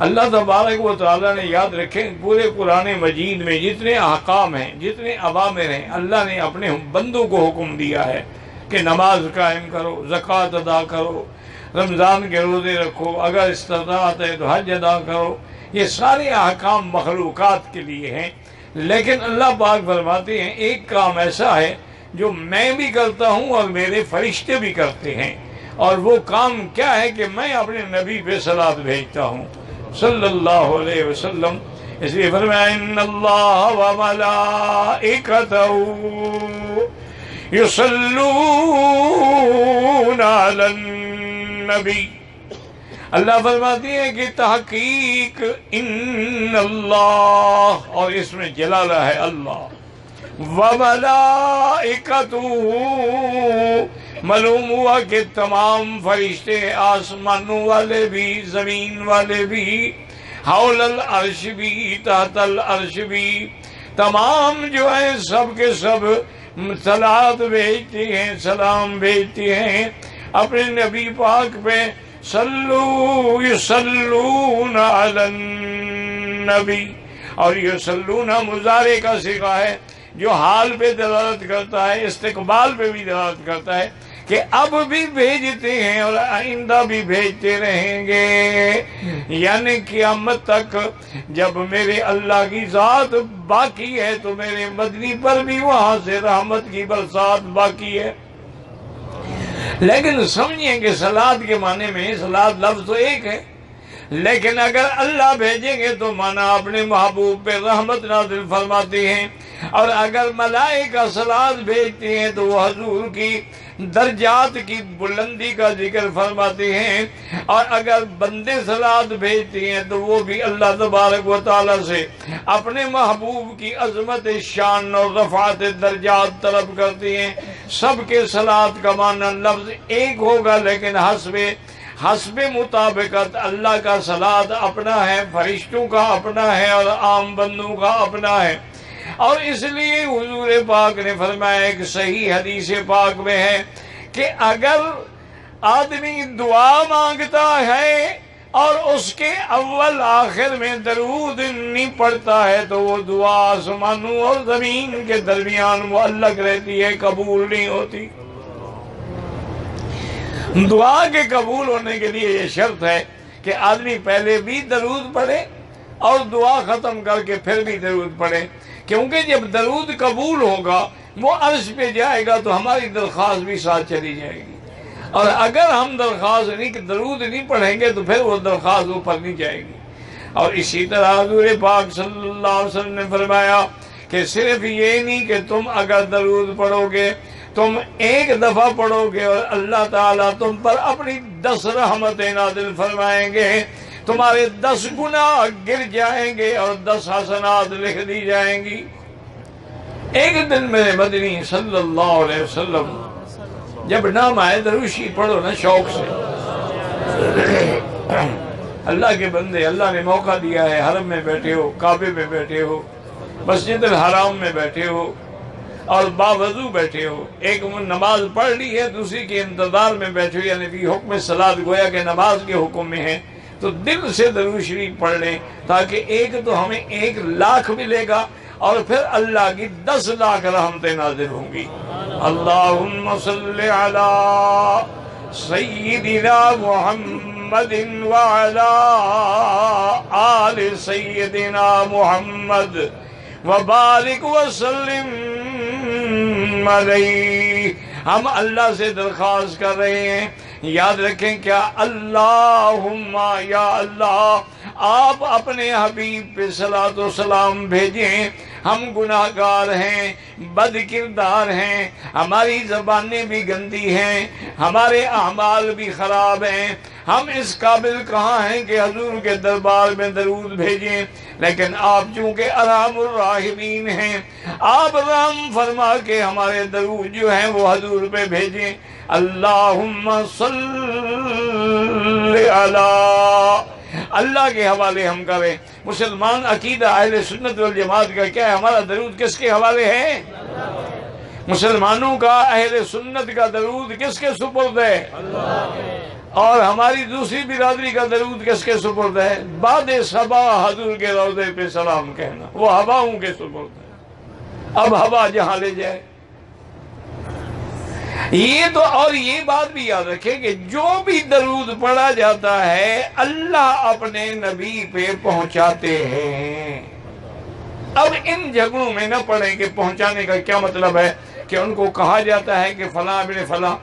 اللہ تبارک و تعالیٰ نے یاد رکھیں پورے قرآن مجید میں جتنے احکام ہیں، جتنے عوامر ہیں، اللہ نے اپنے بندوں کو حکم دیا ہے کہ نماز قائم کرو، زکوٰۃ ادا کرو، رمضان کے روزے رکھو، اگر استطاعت ہے تو حج ادا کرو۔ یہ سارے احکام مخلوقات کے لیے ہیں۔ لیکن اللہ پاک فرماتے ہیں، ایک کام ایسا ہے جو میں بھی کرتا ہوں اور میرے فرشتے بھی کرتے ہیں۔ اور وہ کام کیا ہے کہ میں اپنے نبی پہ سلاد بھیجتا ہوں۔ صلی اللہ علیہ وسلم، اس لیے فرمایا ان اللہ و ملائکتہ یصلون علی النبی اللہ فرماتی ہے کہ تحقیق ان اللہ اور اس میں جلالہ ہے اللہ وملائکتہ معلوم ہوا کہ تمام فرشتے آسمانوں والے بھی، زمین والے بھی، حول العرش بھی، تحت العرش بھی۔ تمام جو ہیں سب کے سب سلاد بھیجتے ہیں، سلام بھیجتے ہیں۔ اپنے نبی پاک پہ سلو یسلون علی النبی۔ اور یسلون مزارے کا سکھا ہے جو حال پہ دلالت کرتا ہے، استقبال پہ بھی دلالت کرتا ہے۔ کہ اب بھی بھیجتے ہیں اور آئندہ بھی بھیجتے رہیں گے۔ یعنی قیامت تک جب میرے اللہ کی ذات باقی ہے تو میرے مدنی پر بھی وہاں سے رحمت کی برسات باقی ہے۔ لیکن سمجھیں کہ سلاد کے معنی میں سلاد لفظ تو ایک ہے لیکن اگر اللہ بھیجیں گے تو مانا اپنے محبوب پہ رحمت نازل فرماتے ہیں۔ اور اگر ملائکہ سلاد بھیجتے ہیں تو وہ حضور کی درجات کی بلندی کا ذکر فرماتے ہیں اور اگر بندے سلاد بھیجتے ہیں تو وہ بھی اللہ تبارک و تعالی سے اپنے محبوب کی عظمت، شان اور رفعت درجات طلب کرتے ہیں۔ سب کے سلاد کا معنی لفظ ایک ہوگا لیکن حسب حسب مطابقت اللہ کا سلاد اپنا ہے، فرشتوں کا اپنا ہے اور عام بندوں کا اپنا ہے۔ اور اس لیے حضور پاک نے فرمایا ایک صحیح حدیث پاک میں ہے کہ اگر آدمی دعا مانگتا ہے اور اس کے اول آخر میں درود نہیں پڑتا ہے تو وہ دعا آسمانوں اور زمین کے درمیان وہ الگ رہتی ہے، قبول نہیں ہوتی۔ دعا کے قبول ہونے کے لیے یہ شرط ہے کہ آدمی پہلے بھی درود پڑھے اور دعا ختم کر کے پھر بھی درود پڑھے۔ کیونکہ جب درود قبول ہوگا، وہ عرش پہ جائے گا تو ہماری درخواست بھی ساتھ چلی جائے گی۔ اور اگر ہم درخواست نہیں، درود نہیں پڑھیں گے تو پھر وہ درخواست اوپر نہیں جائے گی۔ اور اسی طرح حضور پاک صلی اللہ علیہ وسلم نے فرمایا کہ صرف یہ نہیں کہ تم اگر درود پڑھو گے، تم ایک دفعہ پڑھو گے اور اللہ تعالیٰ تم پر اپنی دس رحمتیں نازل فرمائیں گے۔ تمہارے دس گناہ گر جائیں گے اور دس حسنات لکھ دی جائیں گی۔ ایک دن میرے مدنی صلی اللہ علیہ وسلم، جب نام آئے دروشی پڑھو نا شوق سے۔ اللہ کے بندے، اللہ نے موقع دیا ہے، حرم میں بیٹھے ہو، کعبے میں بیٹھے ہو، مسجد الحرام میں بیٹھے ہو اور باوضو بیٹھے ہو۔ ایک نماز پڑھ لی ہے دوسری کے انتظار میں بیٹھے ہو یعنی حکم سلاد گویا کہ نماز کے حکم میں ہے۔ تو دل سے درود شریف پڑھ لیں تاکہ ایک تو ہمیں ایک لاکھ ملے گا اور پھر اللہ کی دس لاکھ رحمتیں نازل ہوں گی۔ اللہم صلی علی سیدنا محمد وعلا آل سیدنا محمد وبارک وسلم علیہ۔ ہم اللہ سے درخواست کر رہے ہیں یاد رکھیں کیا اللہم یا اللہ آپ اپنے حبیب پہ صلاۃ و سلام بھیجیں ہم گناہ گار ہیں، بد کردار ہیں، ہماری زبانیں بھی گندی ہیں، ہمارے اعمال بھی خراب ہیں۔ ہم اس قابل کہاں ہیں کہ حضور کے دربار میں درود بھیجیں؟ لیکن آپ چونکہ ارحم الراحمین ہیں، آپ رحم فرما کے ہمارے درود جو ہیں وہ حضور پہ بھیجیں۔ اللہم صلی علی اللہ کے حوالے ہم کریں مسلمان عقیدہ اہل سنت والجماعت کا کیا ہے؟ ہمارا درود کس کے حوالے ہے؟ مسلمانوں کا، اہل سنت کا درود کس کے سپرد ہے؟ اور ہماری دوسری برادری کا درود کس کے سپرد ہے؟ باد صبا حضور کے روزے پہ سلام کہنا، وہ ہواؤں کے سپرد ہے اب ہوا جہاں لے جائے۔ یہ تو اور یہ بات بھی یاد رکھے کہ جو بھی درود پڑا جاتا ہے، اللہ اپنے نبی پہ پہنچاتے ہیں۔ اب ان جگہوں میں نہ پڑھیں کہ پہنچانے کا کیا مطلب ہے کہ ان کو کہا جاتا ہے کہ فلاں ابن فلاں۔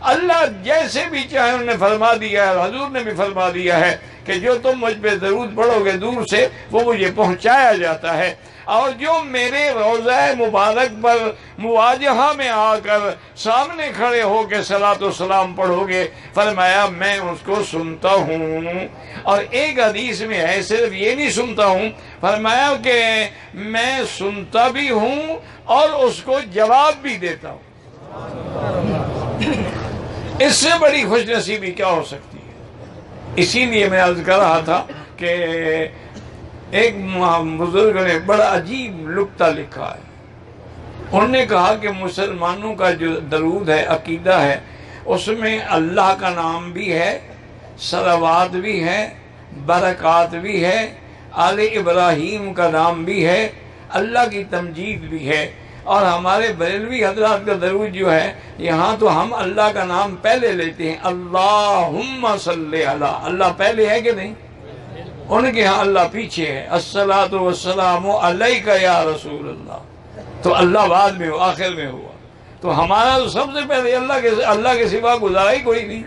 اللہ جیسے بھی چاہے انہوں نے فرما دیا ہے، حضور نے بھی فرما دیا ہے کہ جو تم مجھ پہ درود پڑھو گے دور سے، وہ مجھے پہنچایا جاتا ہے۔ اور جو میرے روزہ مبارک پر مواجہہ میں آ کر سامنے کھڑے ہو کے سلاۃ و سلام پڑھو گے، فرمایا میں اس کو سنتا ہوں۔ اور ایک حدیث میں ہے، صرف یہ نہیں سنتا ہوں، فرمایا کہ میں سنتا بھی ہوں اور اس کو جواب بھی دیتا ہوں۔ اس سے بڑی خوش نصیبی کیا ہو سکتی ہے؟ اسی لیے میں عرض کر رہا تھا کہ ایک بزرگ نے بڑا عجیب لکتا لکھا ہے۔ انہوں نے کہا کہ مسلمانوں کا جو درود ہے، عقیدہ ہے، اس میں اللہ کا نام بھی ہے سروات بھی ہے برکات بھی ہے، آل ابراہیم کا نام بھی ہے، اللہ کی تمجید بھی ہے۔ اور ہمارے بریلوی حضرات کا درود جو ہے، یہاں تو ہم اللہ کا نام پہلے لیتے ہیں۔ اللہ صلی اللہ اللہ پہلے ہے کہ نہیں؟ ان کے ہاں اللہ پیچھے ہے۔ السلام والسلام علیکہ یا رسول اللہ۔ تو اللہ بعد میں ہو آخر میں ہوا۔ تو ہمارا تو سب سے پہلے اللہ کے اللہ کے سوا گزارا ہی کوئی نہیں۔